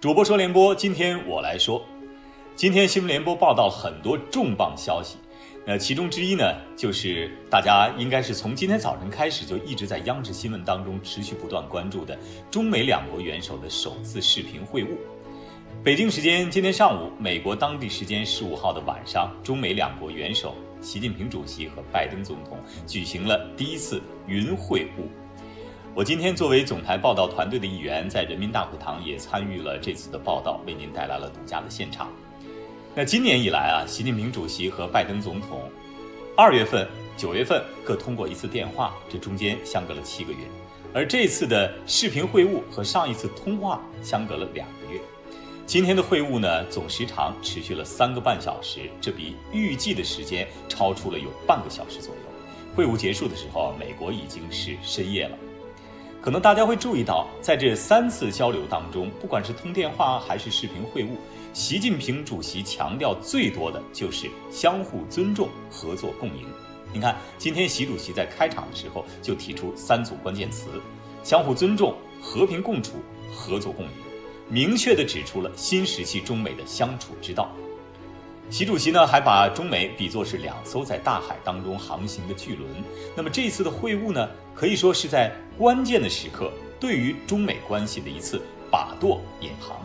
主播说联播，今天我来说。今天新闻联播报道了很多重磅消息，那其中之一呢，就是大家应该是从今天早晨开始就一直在央视新闻当中持续不断关注的中美两国元首的首次视频会晤。北京时间今天上午，美国当地时间十五号的晚上，中美两国元首习近平主席和拜登总统举行了第一次云会晤。我今天作为总台报道团队的一员，在人民大会堂也参与了这次的报道，为您带来了独家的现场。那今年以来啊，习近平主席和拜登总统，二月份、九月份各通过一次电话，这中间相隔了七个月，而这次的视频会晤和上一次通话相隔了两个月。今天的会晤呢，总时长持续了三个半小时，这比预计的时间超出了有半个小时左右。会晤结束的时候，美国已经是深夜了。可能大家会注意到，在这三次交流当中，不管是通电话还是视频会晤，习近平主席强调最多的就是相互尊重、合作共赢。你看，今天习主席在开场的时候就提出三组关键词：相互尊重、和平共处、合作共赢，明确地指出了新时期中美的相处之道。习主席呢，还把中美比作是两艘在大海当中航行的巨轮。那么这次的会晤呢，可以说是在关键的时刻，对于中美关系的一次把舵引航。